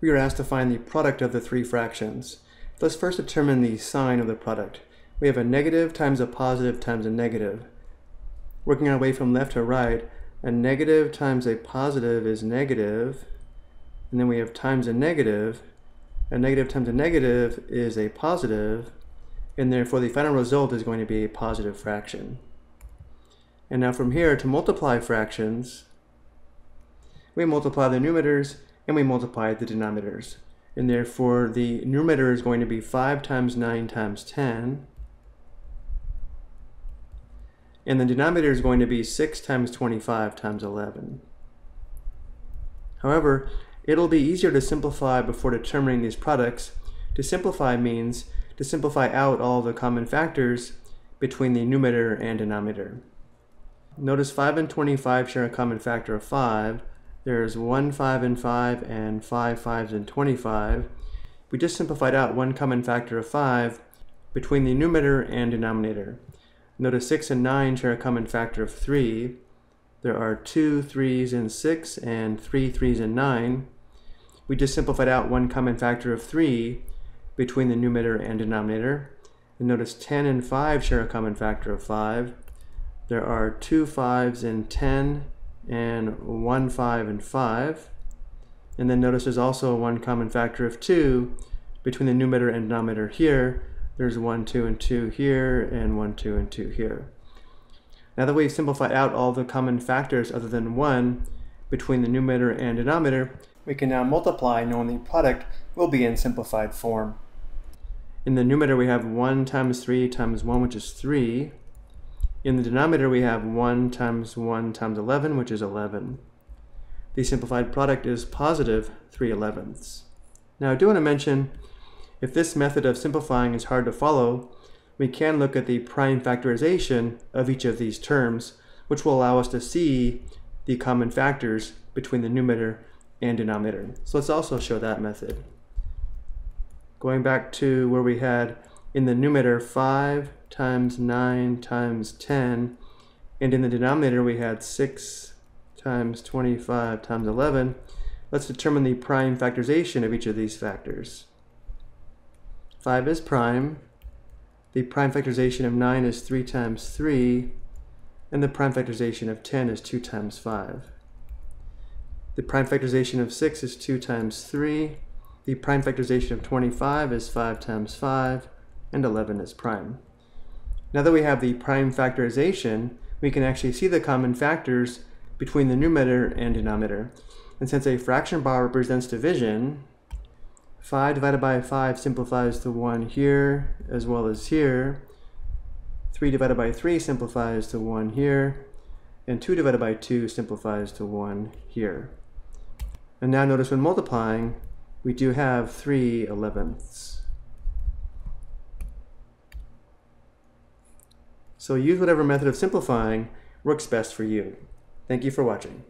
we are asked to find the product of the three fractions. Let's first determine the sign of the product. We have a negative times a positive times a negative. Working our way from left to right, a negative times a positive is negative, and then we have times a negative. A negative times a negative is a positive, and therefore the final result is going to be a positive fraction. And now from here to multiply fractions, we multiply the numerators and we multiply the denominators. And therefore the numerator is going to be 5 times 9 times 10. And the denominator is going to be 6 times 25 times 11. However, it'll be easier to simplify before determining these products. To simplify means to simplify out all the common factors between the numerator and denominator. Notice 5 and 25 share a common factor of 5. There's 1 5 and 5 and 5 5s and 25. We just simplified out one common factor of 5 between the numerator and denominator. Notice 6 and 9 share a common factor of 3. There are 2 3s and 6 and 3 3s and 9. We just simplified out one common factor of 3 between the numerator and denominator. And notice 10 and 5 share a common factor of 5. There are two 5s and 10 and one 5 and 5. And then notice there's also one common factor of 2 between the numerator and denominator here. There's 1, 2, and 2 here, and 1, 2, and 2 here. Now that we've simplified out all the common factors other than 1 between the numerator and denominator, we can now multiply knowing the product will be in simplified form. In the numerator we have 1 times 3 times 1, which is 3. In the denominator, we have 1 times 1 times 11, which is 11. The simplified product is positive 3 elevenths. Now, I do want to mention, if this method of simplifying is hard to follow, we can look at the prime factorization of each of these terms, which will allow us to see the common factors between the numerator and denominator. So let's also show that method. Going back to where we had in the numerator 5 times 9 times 10, and in the denominator we had 6 times 25 times 11. Let's determine the prime factorization of each of these factors. 5 is prime, the prime factorization of 9 is 3 times 3, and the prime factorization of 10 is 2 times 5. The prime factorization of 6 is 2 times 3, the prime factorization of 25 is 5 times 5, and 11 is prime. Now that we have the prime factorization, we can actually see the common factors between the numerator and denominator. And since a fraction bar represents division, 5 divided by 5 simplifies to 1 here as well as here. 3 divided by 3 simplifies to 1 here. And 2 divided by 2 simplifies to 1 here. And now notice when multiplying, we do have 3 elevenths. So use whatever method of simplifying works best for you. Thank you for watching.